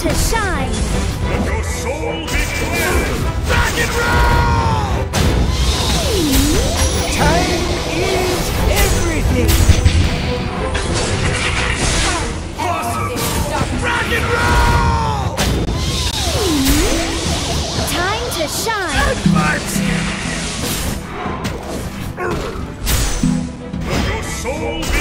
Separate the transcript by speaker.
Speaker 1: to shine.
Speaker 2: Let your soul be clear. Rock and roll!
Speaker 3: Time is everything.
Speaker 2: Rock and roll!
Speaker 1: Time to shine.
Speaker 2: Let your soul be